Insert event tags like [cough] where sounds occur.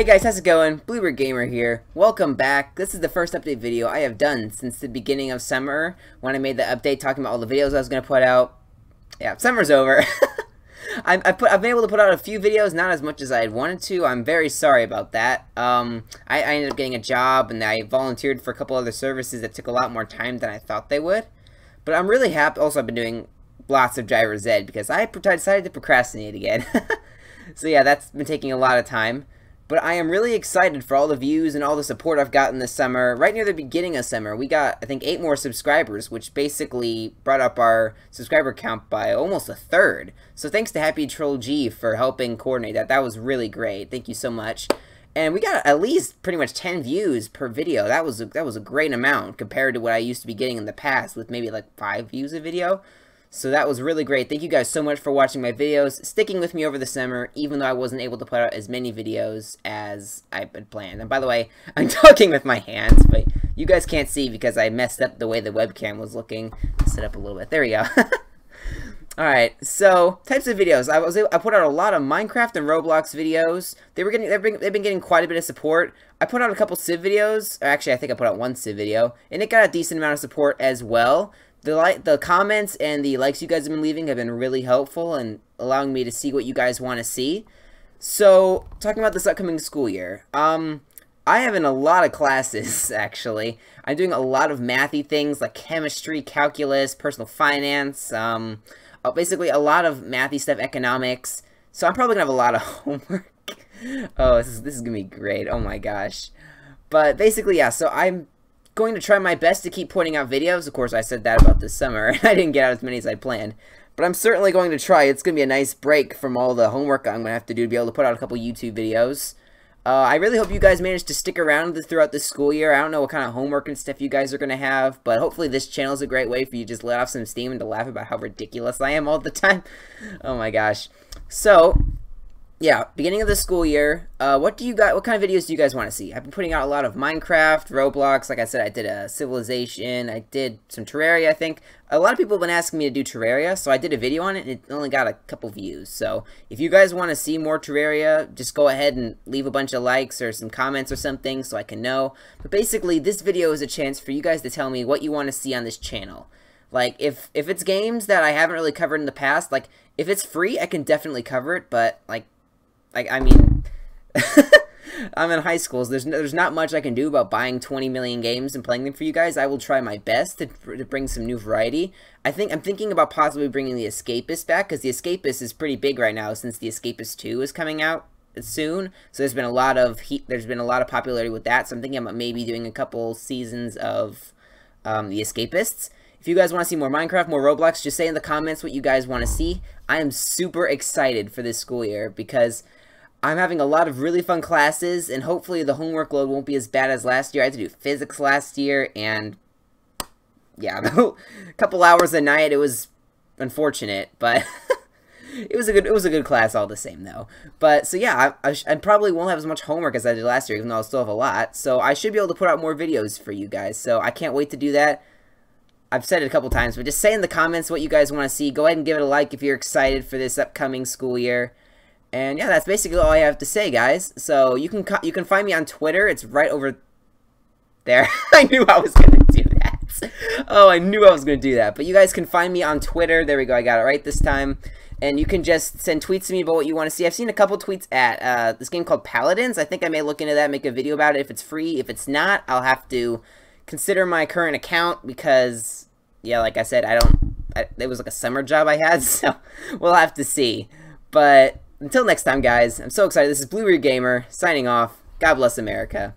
Hey guys, how's it going? Bluebeard Gamer here. Welcome back. This is the first update video I have done since the beginning of summer when I made the update talking about all the videos I was going to put out. Yeah, summer's over. [laughs] I, I put, I've been able to put out a few videos, not as much as I had wanted to. I'm very sorry about that. Um, I, I ended up getting a job and I volunteered for a couple other services that took a lot more time than I thought they would. But I'm really happy. Also, I've been doing lots of Driver Z because I decided to procrastinate again. [laughs] so yeah, that's been taking a lot of time. But I am really excited for all the views and all the support I've gotten this summer. Right near the beginning of summer, we got, I think, eight more subscribers, which basically brought up our subscriber count by almost a third. So thanks to Happy Troll G for helping coordinate that. That was really great. Thank you so much. And we got at least pretty much 10 views per video. That was a, that was a great amount compared to what I used to be getting in the past with maybe like 5 views a video. So that was really great. Thank you guys so much for watching my videos, sticking with me over the summer, even though I wasn't able to put out as many videos as I had planned. And by the way, [laughs] I'm talking with my hands, but you guys can't see because I messed up the way the webcam was looking. Set up a little bit. There we go. [laughs] Alright, so types of videos. I was able, I put out a lot of Minecraft and Roblox videos. They were getting they've been, they've been getting quite a bit of support. I put out a couple Civ videos. Actually, I think I put out one Civ video, and it got a decent amount of support as well the like the comments and the likes you guys have been leaving have been really helpful and allowing me to see what you guys want to see. So, talking about this upcoming school year, um, I have in a lot of classes, [laughs] actually. I'm doing a lot of mathy things like chemistry, calculus, personal finance, um, uh, basically a lot of mathy stuff, economics. So I'm probably to have a lot of [laughs] homework. oh, this is, this is to be great. Oh my gosh. But basically, yeah, so I'm going to try my best to keep putting out videos. Of course, I said that about this summer. [laughs] I didn't get out as many as I planned. But I'm certainly going to try. It's going to be a nice break from all the homework I'm going to have to do to be able to put out a couple YouTube videos. Uh, I really hope you guys manage to stick around throughout the school year. I don't know what kind of homework and stuff you guys are going to have, but hopefully this channel is a great way for you to just let off some steam and to laugh about how ridiculous I am all the time. [laughs] Oh my gosh. So, yeah, beginning of the school year. Uh, what do you got? What kind of videos do you guys want to see? I've been putting out a lot of Minecraft, Roblox. Like I said, I did a Civilization. I did some Terraria. I think a lot of people have been asking me to do Terraria, so I did a video on it. and It only got a couple views. So if you guys want to see more Terraria, just go ahead and leave a bunch of likes or some comments or something, so I can know. But basically, this video is a chance for you guys to tell me what you want to see on this channel. Like, if, if it's games that I haven't really covered in the past, like, if it's free, I can definitely cover it, but, like, like, I mean, [laughs] I'm in high school, so there's, there's not much I can do about buying 20 million games and playing them for you guys. I will try my best to, to bring some new variety. I think I'm thinking about possibly bringing The Escapist back, because The Escapist is pretty big right now since The Escapist 2 is coming out soon. So there's been a lot of heat, there's been a lot of popularity with that, so I'm thinking about maybe doing a couple seasons of um, The Escapists. If you guys want to see more Minecraft, more Roblox, just say in the comments what you guys want to see. I am super excited for this school year because I'm having a lot of really fun classes, and hopefully the homework load won't be as bad as last year. I had to do physics last year, and yeah, [laughs] a couple hours a night. It was unfortunate, but [laughs] it was a good it was a good class all the same though. But so yeah, I, I, I, probably won't have as much homework as I did last year, even though I still have a lot. So I should be able to put out more videos for you guys. So I can't wait to do that. I've said it a couple times, but just say in the comments what you guys want to see. Go ahead and give it a like if you're excited for this upcoming school year. And yeah, that's basically all I have to say, guys. So you can you can find me on Twitter. It's right over there. [laughs] I knew I was gonna do that. Oh, I knew I was gonna do that. But you guys can find me on Twitter. There we go. I got it right this time. And you can just send tweets to me about what you want to see. I've seen a couple tweets at uh, this game called Paladins. I think I may look into that, make a video about it if it's free. If it's not, I'll have to consider my current account because, yeah, like I said, I don't. I, it was like a summer job I had, [laughs] so we'll have to see. But until next time, guys, I'm so excited. This is Bluebeard Gamer, signing off. God bless America.